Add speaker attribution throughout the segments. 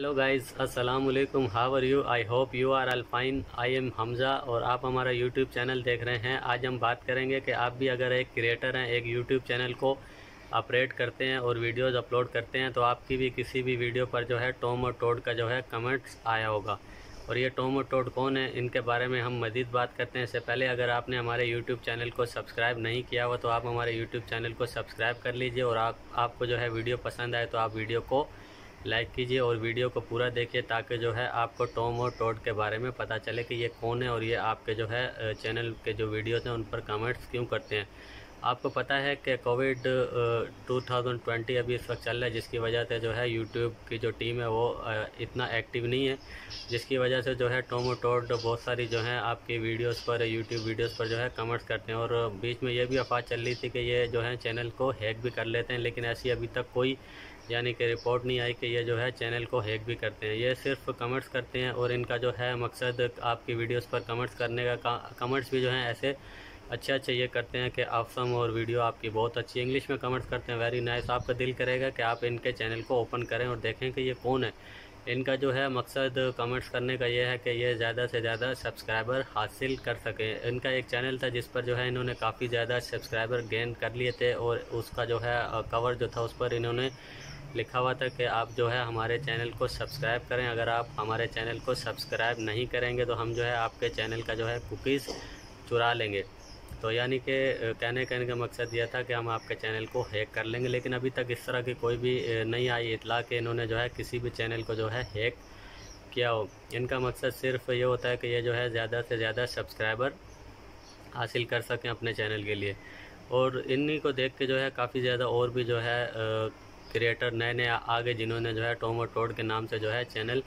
Speaker 1: Hello guys अस्सलाम वालेकुम how are you I hope you are all fine I am Hamza और आप हमारा यूट्यूब चैनल देख रहे हैं। आज हम बात करेंगे कि आप भी अगर एक क्रिएटर हैं, एक यूट्यूब चैनल को ऑपरेट करते हैं और वीडियोस अपलोड करते हैं तो आपकी भी किसी भी वीडियो पर जो है टोम और टोड का जो है कमेंट्स आया होगा। और ये टोम और टोड कौन है, इनके बारे में हम मज़ीद बात करते हैं। इससे पहले अगर आपने हमारे यूट्यूब चैनल को सब्सक्राइब नहीं किया हुआ तो आप हमारे यूट्यूब चैनल को सब्सक्राइब कर लीजिए और आप, आपको जो है वीडियो पसंद आए तो आप वीडियो को लाइक कीजिए और वीडियो को पूरा देखिए ताकि जो है आपको टॉम और टोड के बारे में पता चले कि ये कौन है और ये आपके जो है चैनल के जो वीडियोस हैं उन पर कमेंट्स क्यों करते हैं। आपको पता है कि कोविड 2020 अभी इस वक्त चल रहा है, जिसकी वजह से जो है यूट्यूब की जो टीम है वो इतना एक्टिव नहीं है, जिसकी वजह से जो है टोमो टोड बहुत सारी जो है आपकी वीडियोस पर, यूट्यूब वीडियोस पर जो है कमेंट्स करते हैं। और बीच में ये भी अफवाह चल रही थी कि ये जो है चैनल को हैक भी कर लेते हैं, लेकिन ऐसी अभी तक कोई यानी कि रिपोर्ट नहीं आई कि ये जो है चैनल को हैक भी करते हैं। ये सिर्फ़ कमेंट्स करते हैं और इनका जो है मकसद आपकी वीडियोस पर कमेंट्स करने का कमेंट्स भी जो है ऐसे अच्छे अच्छे ये करते हैं कि आफसम और वीडियो आपकी बहुत अच्छी इंग्लिश में कमेंट्स करते हैं वेरी नाइस आपका दिल करेगा कि आप इनके चैनल को ओपन करें और देखें कि ये कौन है। इनका जो है मकसद कमेंट्स करने का ये है कि ये ज़्यादा से ज़्यादा सब्सक्राइबर हासिल कर सकें। इनका एक चैनल था जिस पर जो है इन्होंने काफ़ी ज़्यादा सब्सक्राइबर गेन कर लिए थे और उसका जो है कवर जो था उस पर इन्होंने लिखा हुआ था कि आप जो है हमारे चैनल को सब्सक्राइब करें। अगर आप हमारे चैनल को सब्सक्राइब नहीं करेंगे तो हम जो है आपके चैनल का जो है कुकीज़ चुरा लेंगे। तो यानी कि कहने कहने का मकसद यह था कि हम आपके चैनल को हैक कर लेंगे, लेकिन अभी तक इस तरह की कोई भी नहीं आई इतला कि इन्होंने जो है किसी भी चैनल को जो है हैक किया हो। इनका मकसद सिर्फ़ ये होता है कि ये जो है ज़्यादा से ज़्यादा सब्सक्राइबर हासिल कर सकें अपने चैनल के लिए। और इन्हीं को देख के जो है काफ़ी ज़्यादा और भी जो है क्रिएटर नए नए आगे जिन्होंने जो है टोमो टोड के नाम से जो है चैनल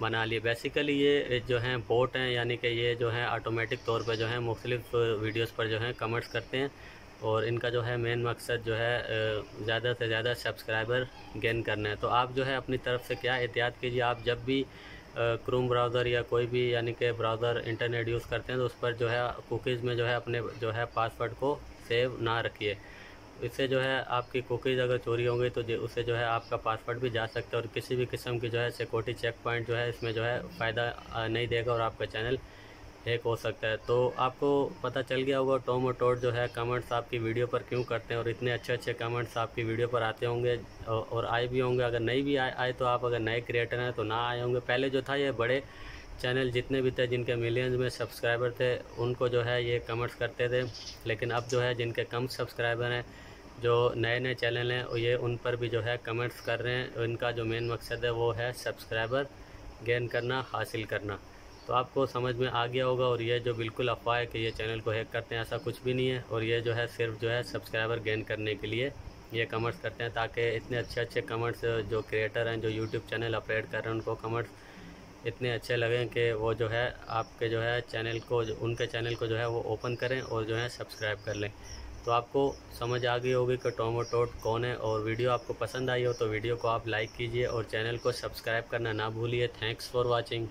Speaker 1: बना लिए। बेसिकली ये जो हैं बोट हैं, यानी कि ये जो है ऑटोमेटिक तौर पे जो है, मुख्तलिफ़ वीडियोस पर जो है कमेंट्स करते हैं। और इनका जो है मेन मकसद जो है ज़्यादा से ज़्यादा सब्सक्राइबर गेन करना है। तो आप जो है, अपनी तरफ़ से क्या एहतियात कीजिए? आप जब भी क्रूम ब्राउज़र या कोई भी, यानी कि ब्राउज़र इंटरनेट यूज़ करते हैं तो उस पर जो है कुकीज़ में जो है, अपने जो है पासवर्ड को सेव ना रखिए। इससे जो है आपकी कुकीज़ अगर चोरी होंगी तो उससे जो है आपका पासवर्ड भी जा सकता है और किसी भी किस्म की जो है सिक्योरिटी चेक पॉइंट जो है इसमें जो है फ़ायदा नहीं देगा और आपका चैनल हैक हो सकता है। तो आपको पता चल गया होगा टोम और टोट जो है कमेंट्स आपकी वीडियो पर क्यों करते हैं और इतने अच्छे अच्छे कमेंट्स आपकी वीडियो पर आते होंगे और आए भी होंगे। अगर नहीं भी आए आए तो आप अगर नए क्रिएटर हैं तो ना आए होंगे। पहले जो था ये बड़े चैनल जितने भी थे, जिनके मिलियंस में सब्सक्राइबर थे, उनको जो है ये कमेंट्स करते थे। लेकिन अब जो है जिनके कम सब्सक्राइबर हैं जो नए नए चैनल हैं, ये उन पर भी जो है कमेंट्स कर रहे हैं। इनका जो मेन मकसद है वो है सब्सक्राइबर गेन करना, हासिल करना। तो आपको समझ में आ गया होगा और ये जो बिल्कुल अफवाह है कि ये चैनल को हैक करते हैं, ऐसा कुछ भी नहीं है। और ये जो है सिर्फ़ जो है सब्सक्राइबर गेन करने के लिए ये कमेंट्स करते हैं, ताकि इतने अच्छे अच्छे कमेंट्स जो क्रिएटर हैं, जो यूट्यूब चैनल अपडेट कर रहे हैं, उनको कमेंट्स इतने अच्छे लगें कि वो जो है आपके जो है चैनल को, उनके चैनल को जो है वो ओपन करें और जो है सब्सक्राइब कर लें। तो आपको समझ आ गई होगी कि टोमोटोट कौन है और वीडियो आपको पसंद आई हो तो वीडियो को आप लाइक कीजिए और चैनल को सब्सक्राइब करना ना भूलिए। Thanks for watching.